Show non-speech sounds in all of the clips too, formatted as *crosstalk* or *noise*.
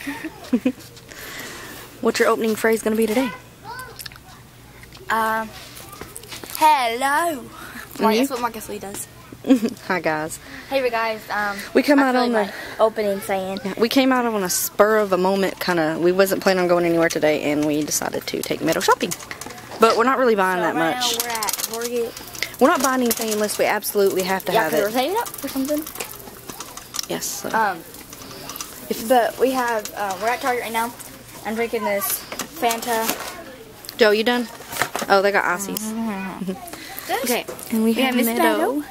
*laughs* What's your opening phrase going to be today? Um, hello. Well, you? that's what Marcus Lee does. *laughs* Hi guys. Hey, guys. Um, We come I out on the- opening saying. We came out on a spur of a moment kind of. We wasn't planning on going anywhere today, and we decided to take Meadow shopping. But we're not really buying So that right much. We're at Target. We're not buying anything unless we absolutely have to Yeah, have because we're it. saving up or something. Yes. so- Um, but we have. Uh, we're at Target right now. I'm drinking this Fanta. Joe, you done? Oh, they got ices. Okay. And we, We have Miss Meadow.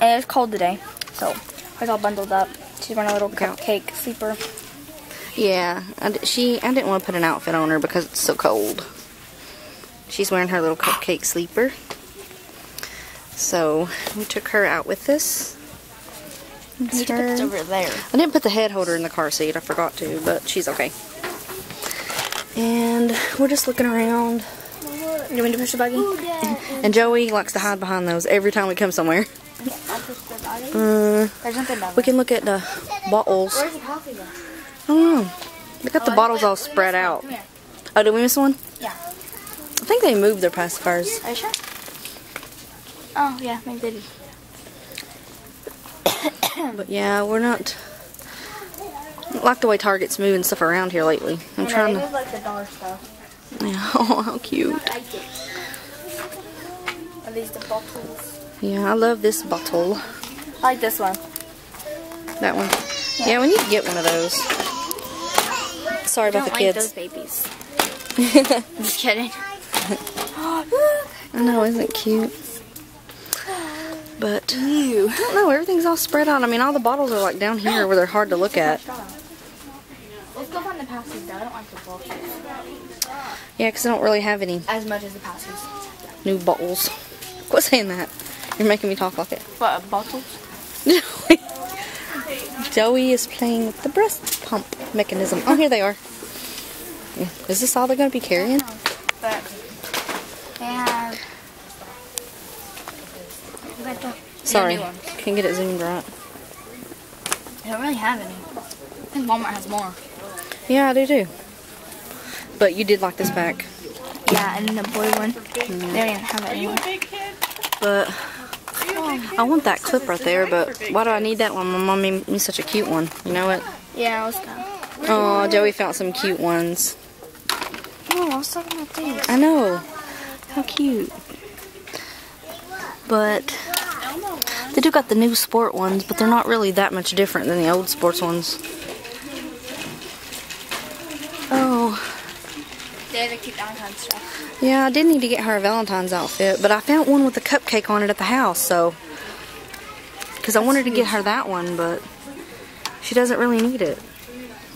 And it's cold today, so I got bundled up. She's wearing a little Okay. cupcake sleeper. Yeah, I, she. I didn't want to put an outfit on her because it's so cold. She's wearing her little cupcake sleeper. So we took her out with us. It's need to put this her. over there. I didn't put the head holder in the car seat. I forgot to, but she's okay. And we're just looking around. You want me to push the buggy? And Joey likes to hide behind those every time we come somewhere. I'll push the buggy. Uh, There's nothing down we can look at the bottles. Where's the coffee though? I don't know. They got the bottles all spread out. Oh, did we miss one? Yeah. I think they moved their pacifiers. Are you sure? Oh, yeah, maybe they did. *coughs* But yeah, we're not. I don't like the way Target's moving stuff around here lately. I'm know, trying to. like the dollar stuff. Yeah, *laughs* oh, how cute. I like it. Are these the bottles? Yeah, I love this bottle. I like this one. That one. Yeah, we need to get one of those. Sorry I about don't the like kids. those babies. *laughs* Just kidding. *laughs* I know, isn't it cute? But I don't know, everything's all spread out. I mean, all the bottles are like down here where they're hard to look at. Let's go find the passes though. I don't like the. Yeah, because I don't really have any As much as the passes. new bottles. *laughs* Quit saying that. You're making me talk like it. What, bottles? *laughs* Joey is playing with the breast pump mechanism. Oh, here they are. Is this all they're going to be carrying? But they have. But the, Sorry, ones. can't get it zoomed right. They don't really have any. I think Walmart has more. Yeah, I do too. But you did like this pack. Yeah, and the boy one. They don't even have it anymore. But I want that clip right there, but why do I need that one? My mom made me such a cute one. You know what? Yeah, let's go. Oh, Joey found some cute ones. Oh, I was talking about these. I know. How cute. But they do got the new sport ones, but they're not really that much different than the old sports ones. Oh, They have the cute Valentine's stuff. yeah, I did need to get her a Valentine's outfit, but I found one with a cupcake on it at the house, so. Because I wanted to get her that one, but she doesn't really need it.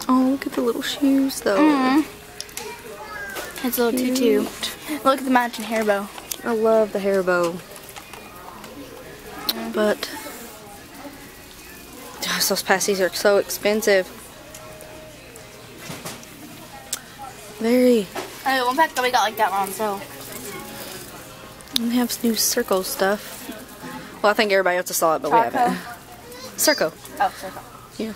Oh, look at the little shoes, though. Mm-hmm. It's a little tutu. Look at the matching hair bow. I love the hair bow. But gosh, *sighs* those pasties are so expensive. Very. Oh, one pack that we got like that one so. sale. They have new Circo stuff. Well, I think everybody else has saw it, but we haven't. Circle. Oh, circle. Yeah.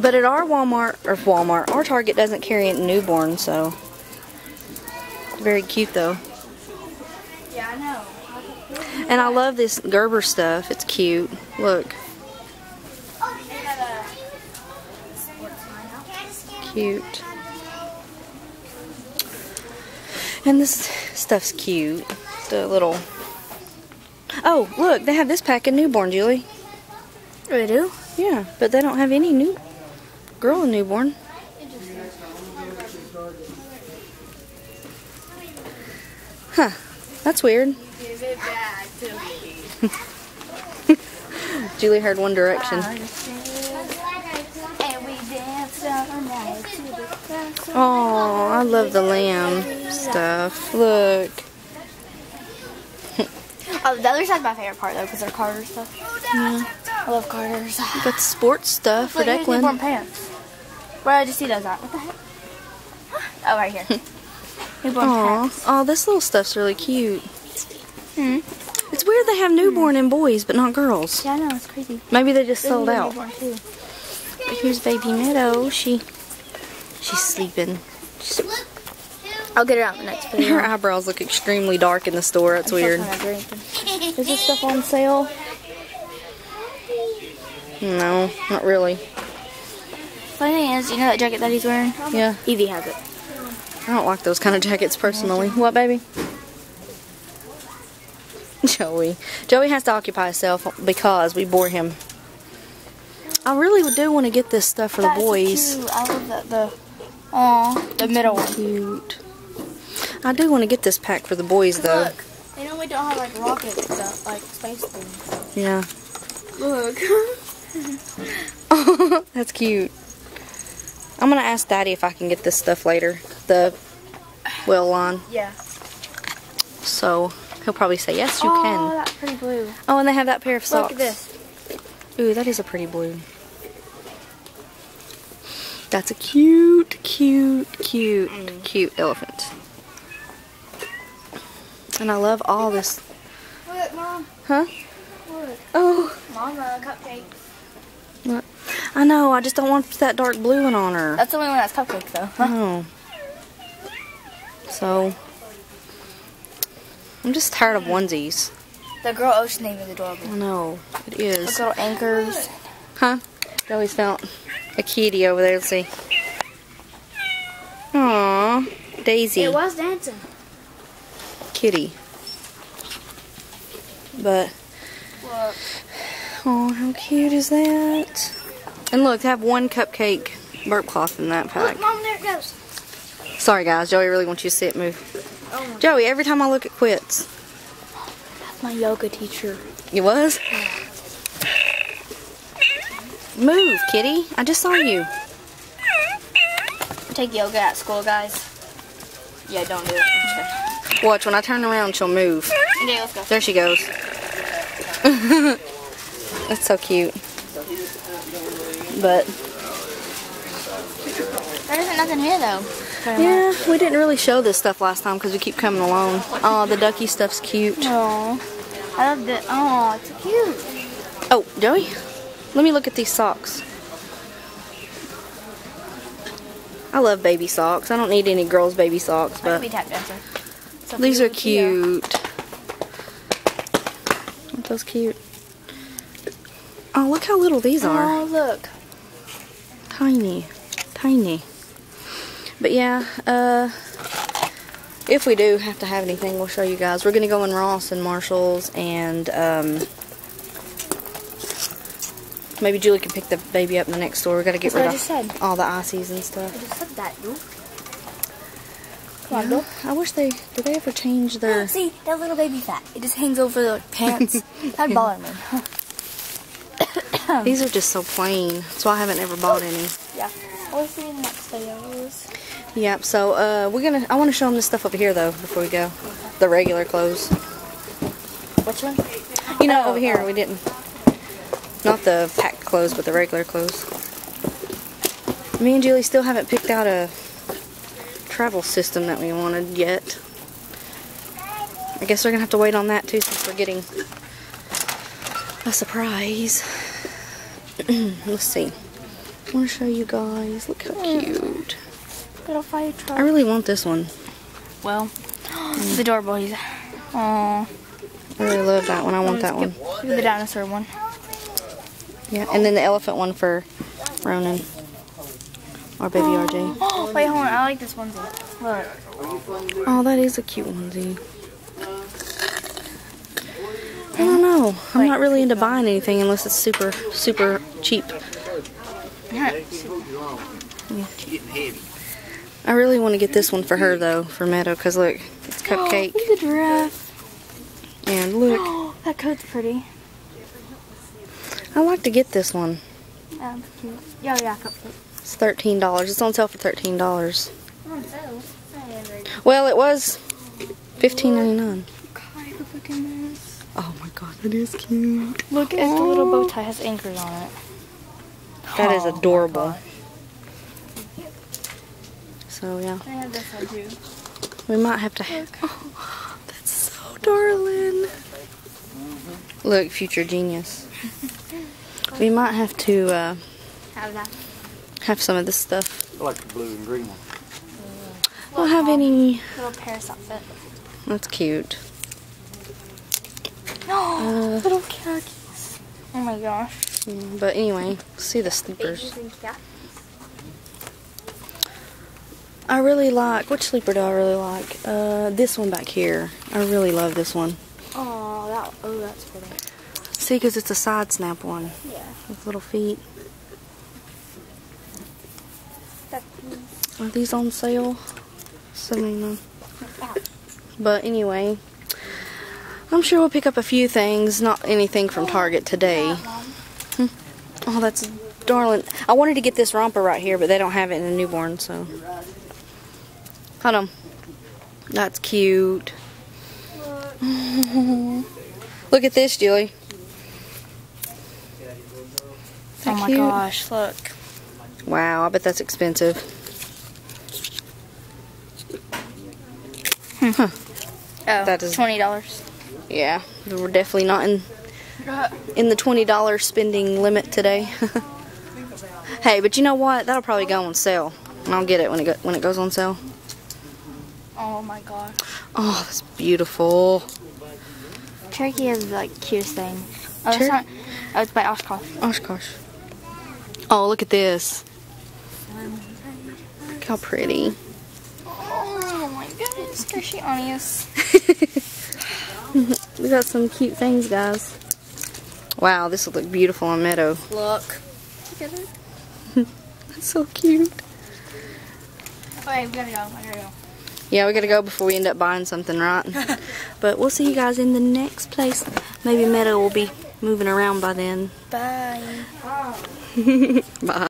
But at our Walmart, or Walmart, our Target doesn't carry it newborn, so. Very cute though. Yeah, I know. And I love this Gerber stuff. It's cute. Look. They have a sports line out. Cute. And this stuff's cute. The little. Oh, look, they have this pack of newborn, Julie. They do? Yeah, but they don't have any new girl in newborn. Huh. That's weird. *laughs* Julie heard One Direction. Oh, I love the lamb stuff. Look. *laughs* Oh, the other side's my favorite part though, because they're Carter stuff. Yeah. I love Carter's. Got the sports stuff for newborn Declan. pants. Where did you see those at? What the heck? Oh, right here. *laughs* newborn Aw. pants. Oh, this little stuff's really cute. Hmm. It's weird they have newborn in boys, but not girls. Yeah, I know, it's crazy. Maybe they just sold out. newborn, too. here's baby Meadow. She she's sleeping. She's, I'll get her out in the next video. *laughs* her eyebrows look extremely dark in the store. It's weird. Is this stuff on sale? No, not really. Funny thing is, you know that jacket that he's wearing? Yeah, Evie has it. I don't like those kind of jackets personally. What, baby? *laughs* Joey. Joey has to occupy himself because we bore him. I really do want to get this stuff for the boys. cute. I love that. The, aw, the middle one. Cute. I do want to get this pack for the boys though. Look, you know we don't have like rockets, stuff, like space things. Yeah. Look. *laughs* That's cute. I'm gonna ask Daddy if I can get this stuff later. The well line. yeah. So he'll probably say yes, you oh, can. that's pretty blue. Oh, and they have that pair of socks. Look at this. Ooh, that is a pretty blue. That's a cute, cute, cute, mm. cute elephant. And I love all this. Look, mom. Huh? Look. Oh, Mama, uh, cupcakes. what? I know. I just don't want that dark blue one on her. That's the only one that's cupcake though. Oh. So, I'm just tired of onesies. The girl ocean name is adorable. No, it is. is. little anchors. Huh? Joey's found a kitty over there. Let's see. Aw, Daisy. It was dancing. kitty. But, Look. oh, how cute is that? And look, they have one cupcake burp cloth in that pack. Look, mom, there it goes. Sorry, guys. Joey really wants you to see it move. Oh, Joey, every time I look, it quits. that's my yoga teacher. It was? Move, kitty. I just saw you. Take yoga at school, guys. Yeah, don't do it. Watch, when I turn around, she'll move. Okay, let's go. There she goes. *laughs* That's so cute. But, There isn't nothing here though. Yeah, we didn't really show this stuff last time because we keep coming along. Oh, the ducky stuff's cute. Oh, I love it. Oh, it's cute. Oh, Joey, let me look at these socks. I love baby socks. I don't need any girls' baby socks, But but be tap. So these are cute. cute. Aren't those cute? Oh, look how little these are. Oh, look. Tiny. Tiny. But yeah, uh, if we do have to have anything, we'll show you guys. We're going to go in Ross and Marshall's and um, maybe Julie can pick the baby up in the next store. we got to get That's rid I of all the ices and I stuff. just said that, dude. Come on. I wish they, did they ever change their, *gasps* See, that little baby fat. It just hangs over the pants. *laughs* That'd bother me. these are just so plain. So I haven't ever bought any. Yeah. We'll see in the next videos. Yep, so uh, we're going to, I want to show them this stuff over here though before we go. The regular clothes. Which one? You know, Oh, over here oh. we didn't. Not the packed clothes, but the regular clothes. Me and Julie still haven't picked out a travel system that we wanted yet. I guess we're gonna have to wait on that too, since we're getting a surprise. *clears throat* Let's see. I want to show you guys. Look how cute. Little fire truck. I really want this one. Well, the *gasps* adorable. He's. Aww. I really love that one. I want that one. The dinosaur one. Yeah, and then the elephant one for Ronan. Or baby *gasps* RJ. Oh, wait, hold on. I like this onesie. Look. Oh, that is a cute onesie. I don't know. I'm Wait. not really into buying anything unless it's super, super cheap. I really want to get this one for her though, for Meadow, because look, it's *gasps* cupcake. Look at the giraffe. And look, *gasps* that coat's pretty. I like to get this one. Um, cute. Yeah, yeah, cupcake. It's $13. It's on sale for $13. On sale. Well, it was $15.99. God, look at this. Oh my god, that is cute. Look, it's the little bow tie has anchors on it. That is Oh my adorable. Gosh. So yeah, I have this one too. we might have to have. *laughs* Oh, that's so darling. Look, future genius. *laughs* We might have to uh, have that. Have some of this stuff. I like the blue and green one. I don't have any. Little Paris outfit. That's cute. *gasps* No, little khakis. Oh my gosh. Mm, But anyway, see the sleepers. Beaches and khakis. I really like, which sleeper do I really like? Uh, this one back here. I really love this one. Oh, that. Oh, that's pretty. See, because it's a side snap one Yeah. with little feet. Are these on sale? 79 But anyway, I'm sure we'll pick up a few things, not anything from Target today. Oh, that's darling. I wanted to get this romper right here, but they don't have it in a newborn, so. Hold on. That's cute. *laughs* Look at this, Julie. Oh my cute? gosh! Look. Wow, I bet that's expensive. Hmm. Huh? Oh, That is- twenty dollars. Yeah, we're definitely not in in the twenty dollars spending limit today. *laughs* hey, but you know what? That'll probably go on sale, and I'll get it when it go, when it goes on sale. Oh my gosh. Oh, that's beautiful. Turkey is like cutest thing. Oh, Tur- it's not. Oh, it's by Oshkosh. Oshkosh. Oh, look at this. Look how pretty. Oh my goodness, Onius. *laughs* we got some cute things, guys. Wow, this will look beautiful on Meadow. Look. Look at it. That's so cute. Okay, we gotta go. I gotta go. Yeah, we gotta go before we end up buying something, right? *laughs* but we'll see you guys in the next place. Maybe Meadow will be moving around by then. Bye. *laughs* Bye.